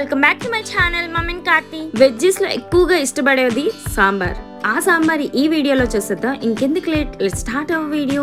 Welcome back to my channel మమ్మీన్ Karthi. వెజ్జెస్లో ఎక్కువగా ఇష్టపడేది సాంబార్. ఆ సాంబార్ ఈ వీడియోలో చూసేద్దాం. ఇంకెందుకు late? Let start our video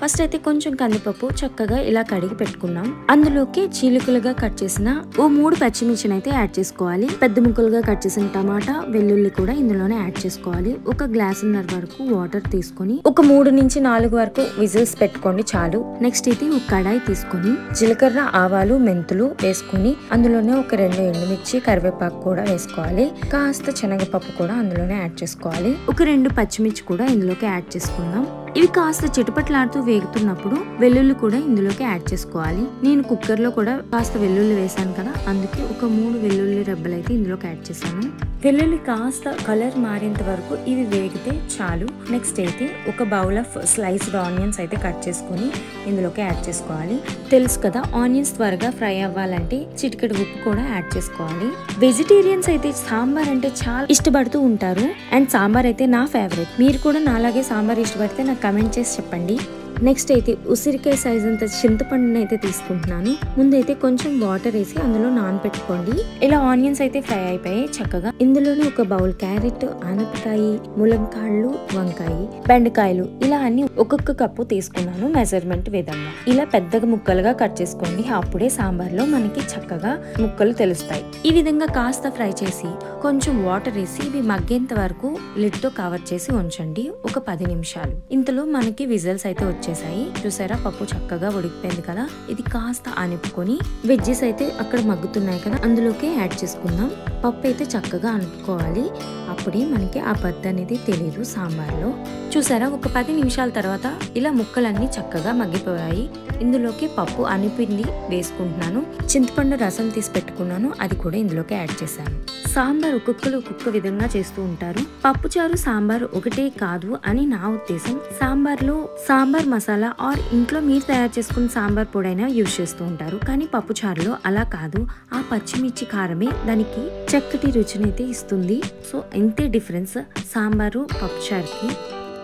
first అయితే కొంచెం కందిపప్పు చక్కగా ఇలా కడిగి పెట్టుకున్నాం. అందులోకి చీలికలుగా కట్ చేసిన ఓ మూడు పచ్చిమిర్చిని అయితే యాడ్ చేసుకోవాలి. పెద్ద ముక్కలుగా కట్ చేసిన టమాటా వెల్లుల్లి కూడా ఇందులోనే యాడ్ చేసుకోవాలి. ఒక గ్లాసున్నర వరకు వాటర్ తీసుకొని ఒక మూడు నుంచి నాలుగు వరకు విజిల్స్ పెట్టుకోండి చాలు. నెక్స్ట్ అయితే ఒక కడాయి తీసుకొని జీలకర్ర ఆవాలు మెంతులు వేసుకొని అందులోనే ఒక రెండు ఎండుమిర్చి కరివేపాకు కూడా వేసుకోవాలి. కాస్త శనగపప్పు కూడా అందులోనే యాడ్ చేసుకోవాలి. ఒక రెండు పచ్చిమిర్చి కూడా ఇందులోకి యాడ్ చేసుకుందాం. ఇవి కాస్త చిటపట్లాడుతూ వేగుతున్నప్పుడు వెల్లుల్లి కూడా ఇందులోకి యాడ్ చేసుకోవాలి. నేను కుక్కర్లో కూడా కాస్త వెల్లుల్లి వేసాను కదా అందుకే ఒక మూడు వెల్లుల్లి రెబ్బలు అయితే ఇందులోకి యాడ్ చేశాను. వెల్లుల్లి కాస్త కలర్ మారేంత వరకు ఇవి వేగితే చాలు. నెక్స్ట్ అయితే ఒక బౌల్ ఆఫ్ స్లైస్డ్ ఆనియన్స్ అయితే కట్ చేసుకొని ఇందులోకి యాడ్ చేసుకోవాలి. తెలుసు కదా ఆనియన్స్ త్వరగా ఫ్రై అవ్వాలంటే చిటికెడు ఉప్పు కూడా యాడ్ చేసుకోవాలి. వెజిటేరియన్స్ అయితే సాంబార్ అంటే చాలా ఇష్టపడుతూ ఉంటారు. అండ్ సాంబార్ అయితే నా ఫేవరెట్ మీరు కూడా నాలాగే సాంబార్ ఇష్టపడితే నాకు కమెంట్ చేసి చెప్పండి. నెక్స్ట్ అయితే ఉసిరికాయ సైజ్ అంత చింతపండుని అయితే తీసుకుంటున్నాను. ముందైతే కొంచెం వాటర్ వేసి అందులో నానబెట్టుకోండి ఇలా ఆనియన్స్ అయితే ఫ్రై అయిపోయాయి చక్కగా. ఇందులోనే ఒక బౌల్ క్యారెట్ ఆనపకాయ ములంకాళ్ళు వంకాయ బెండకాయలు ఇలా అన్ని ఒక్కొక్క కప్పు తీసుకున్నాను మెజర్మెంట్ విధంగా. ఇలా పెద్దగా ముక్కలుగా కట్ చేసుకోండి. అప్పుడే సాంబార్లో మనకి చక్కగా ముక్కలు తెలుస్తాయి. ఈ విధంగా కాస్త ఫ్రై చేసి కొంచెం వాటర్ వేసి ఇవి మగ్గేంత వరకు లిడ్తో కవర్ చేసి ఉంచండి. ఒక పది నిమిషాలు. ఇంతలో మనకి విజల్స్ అయితే వచ్చాయి. వచ్చేసాయి. చూసారా? పప్పు చక్కగా ఉడికిపోయింది కదా? ఇది కాస్త అనుపుకొని వెజ్జెస్ అయితే అక్కడ మగ్గుతున్నాయి కదా? అందులోకి యాడ్ చేసుకుందాం. పప్పు అయితే చక్కగా అనుపుకోవాలి. అప్పుడే మనకి ఆ పద్ద అనేది తెలియదు సాంబార్లో. చూసారా? ఒక పది నిమిషాల తర్వాత ఇలా ముక్కలన్నీ చక్కగా మగ్గిపోయాయి. ఇందులోకి పప్పు అనిపింది వేసుకుంటున్నాను. చింతపండు రసం తీసి పెట్టుకున్నాను. అది కూడా ఇందులోకి యాడ్ చేశాను. సాంబార్ ఒక్కొక్కరు ఒక్కొక్క విధంగా చేస్తూ ఉంటారు. పప్పుచారు సాంబార్ ఒకటే కాదు అని నా ఉద్దేశం. సాంబార్లో సాంబార్ మసాలా ఆర్ ఇంట్లో మీరు తయారు చేసుకున్న సాంబార్ పొడైనా యూజ్ చేస్తూ ఉంటారు. కానీ పప్పుచారులో అలా కాదు. ఆ పచ్చిమిర్చి కారమే దానికి చక్కటి రుచినైతే ఇస్తుంది. సో ఇంతే డిఫరెన్స్. సాంబారు పప్పుచారుకి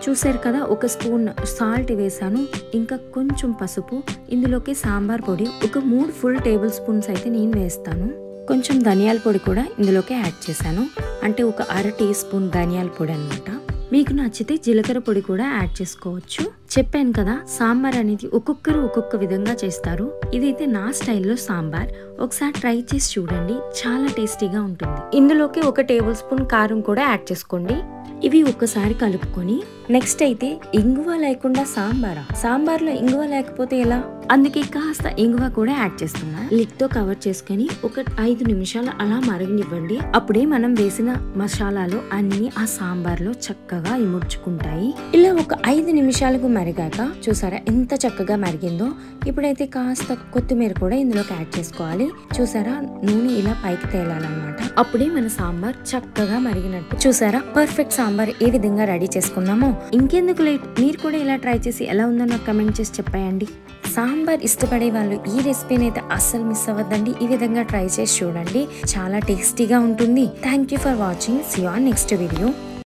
చూసారు కదా ఒక స్పూన్ సాల్ట్ వేసాను ఇంకా కొంచెం పసుపు. ఇందులోకి సాంబార్ పొడి ఒక మూడు ఫుల్ టేబుల్ స్పూన్స్ అయితే నేను వేస్తాను. కొంచెం ధనియాల పొడి కూడా ఇందులోకి యాడ్ చేశాను. అంటే ఒక అర టీ స్పూన్ ధనియాల పొడి అనమాట మీకు నచ్చితే జీలకర్ర పొడి కూడా యాడ్ చేసుకోవచ్చు. చెప్పాను కదా సాంబార్ అనేది ఒక్కొక్కరు ఒక్కొక్క విధంగా చేస్తారు. ఇదైతే నా స్టైల్లో సాంబార్. ఒకసారి ట్రై చేసి చూడండి చాలా టేస్టీగా ఉంటుంది. ఇందులోకి ఒక టేబుల్ స్పూన్ కారం కూడా యాడ్ చేసుకోండి. ఇవి ఒక్కసారి కలుపుకొని నెక్స్ట్ అయితే ఇంగువ లేకుండా సాంబారా? సాంబార్లో ఇంగువ లేకపోతే ఎలా? అందుకే కాస్త ఇంగువ కూడా యాడ్ చేస్తున్నా. లిక్తో కవర్ చేసుకొని ఒక ఐదు నిమిషాలు అలా మరగనివ్వండి. అప్పుడే మనం వేసిన మసాలాలు అన్ని ఆ సాంబార్లో చక్కగా ఇముడ్చుకుంటాయి. ఇలా ఒక ఐదు నిమిషాలకు మరిగాక చూసారా ఎంత చక్కగా మరిగిందో? ఇప్పుడైతే కాస్త కొత్తిమీర కూడా ఇందులోకి యాడ్ చేసుకోవాలి. చూసారా? నూనె ఇలా పైకి తేలాలన్నమాట. అప్పుడే మన సాంబార్ చక్కగా మరిగినట్టు. చూసారా? పర్ఫెక్ట్ సాంబార్ ఏ విధంగా రెడీ చేసుకున్నామో. ఇంకెందుకు లేట్ మీరు కూడా ఇలా ట్రై చేసి ఎలా ఉందో నాకు కమెంట్ చేసి చెప్పేయండి. సాంబార్ ఇష్టపడే వాళ్ళు ఈ రెసిపీని అయితే అస్సలు మిస్ అవ్వద్దండి. ఈ విధంగా ట్రై చేసి చూడండి. చాలా టేస్టీగా ఉంటుంది. Thank you for watching see on next video